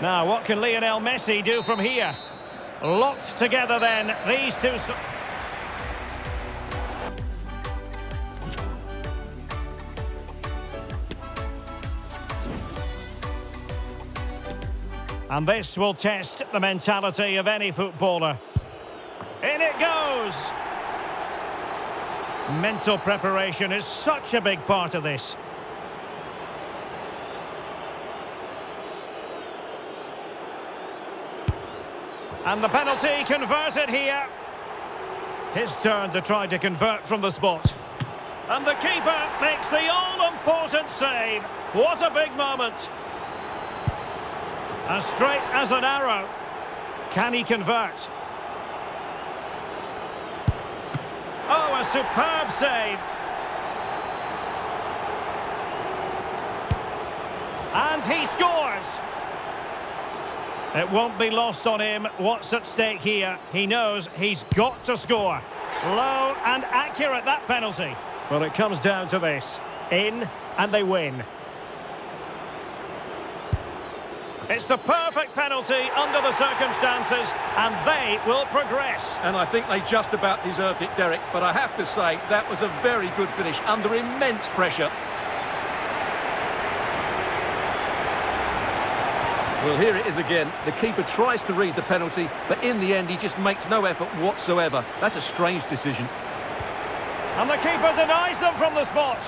Now, what can Lionel Messi do from here? Locked together then, these two... And this will test the mentality of any footballer. In it goes! Mental preparation is such a big part of this. And the penalty converted here. His turn to try to convert from the spot. And the keeper makes the all-important save. What a big moment. As straight as an arrow. Can he convert? Oh, a superb save. And he scores. It won't be lost on him what's at stake here. He knows he's got to score. Low and accurate, that penalty. Well, it comes down to this. In, and they win. It's the perfect penalty under the circumstances, and they will progress. And I think they just about deserved it, Derek. But I have to say, that was a very good finish under immense pressure. Well, here it is again. The keeper tries to read the penalty, but in the end, he just makes no effort whatsoever. That's a strange decision. And the keeper denies them from the spot.